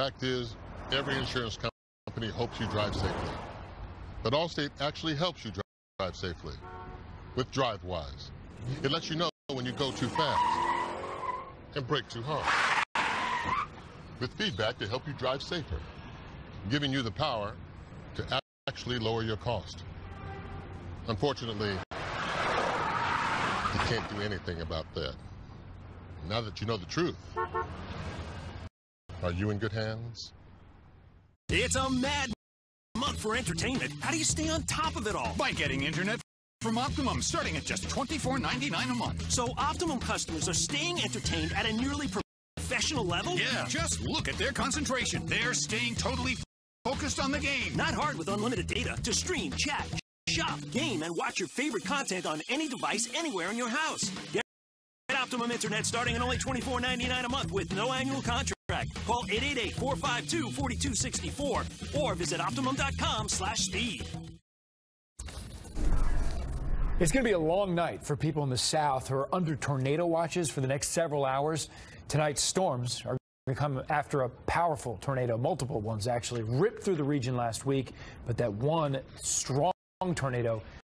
fact is, every insurance company hopes you drive safely. But Allstate actually helps you drive safely with DriveWise. It lets you know when you go too fast and brake too hard. With feedback to help you drive safer, giving you the power to actually lower your cost. Unfortunately, you can't do anything about that. Now that you know the truth, are you in good hands? It's a mad month for entertainment. How do you stay on top of it all? By getting internet from Optimum, starting at just $24.99 a month. So Optimum customers are staying entertained at a nearly professional level? Yeah, just look at their concentration. They're staying totally focused on the game. Not hard with unlimited data to stream, chat, shop, game, and watch your favorite content on any device anywhere in your house. Get Optimum Internet starting at only $24.99 a month with no annual contract. Call 888-452-4264 or visit Optimum.com slash speed. It's going to be a long night for people in the south who are under tornado watches for the next several hours. Tonight's storms are going to come after a powerful tornado, multiple ones actually, ripped through the region last week, but that one strong tornado